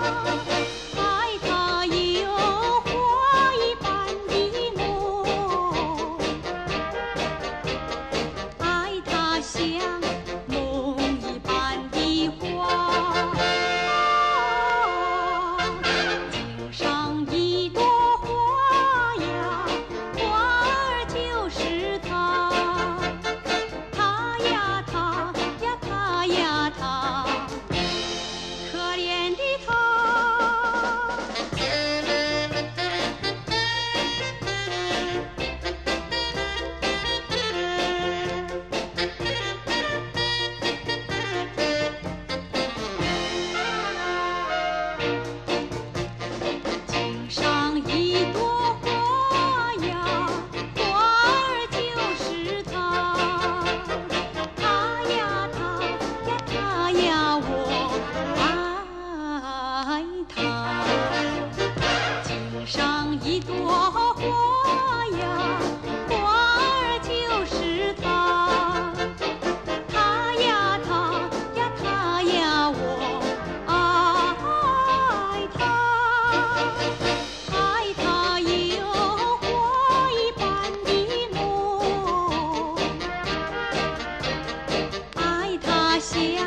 love. 他，街上一朵花呀，花儿就是他。他呀他呀他呀，我爱他，爱他有花一般的梦，爱他像。